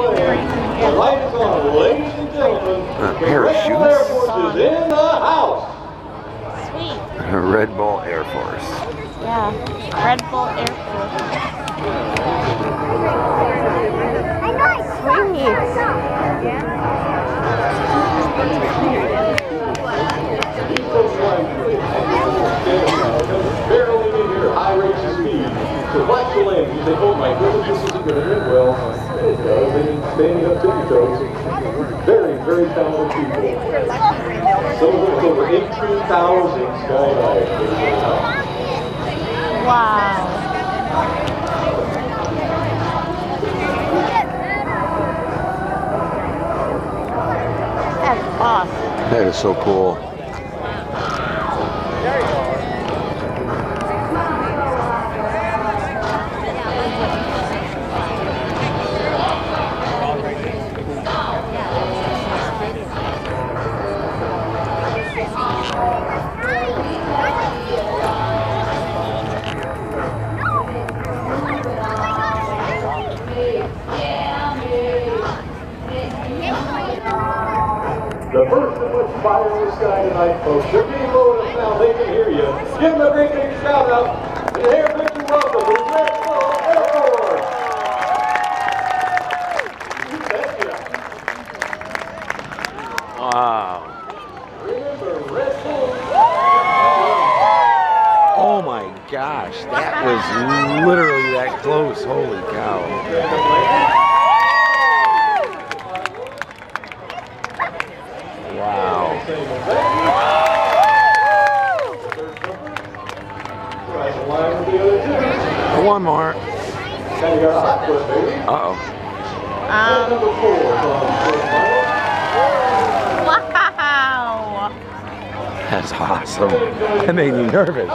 The light is on, ladies and gentlemen. The Red Bull parachutes. Air Force is in the house. Sweet. Red Bull Air Force. Yeah. Red Bull Air Force. Barely in here, high rates of speed. To watch the landing, you think, oh my goodness, this isn't going to end well. Standing up tippy toes. Very, very talented people. Them with over 18,000 skydivers. Wow. That's. That is so cool. The first of which fire in the sky tonight, folks. You're being low now, they can hear you. Give them a great big shout out. And here, Victor, welcome to Bull Air Force. You betcha. Wow. Remember, Red Bull. Oh my gosh, that was literally that close. Holy cow. Wow. Right in line with the other two. One more. Now you got a hot foot, baby. Uh-oh. Um, Number four is on the fourth final. wow. That's awesome. That made me nervous.